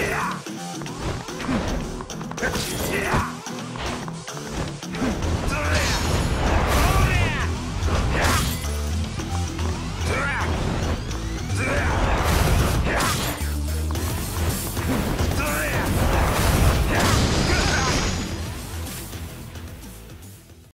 Yeah!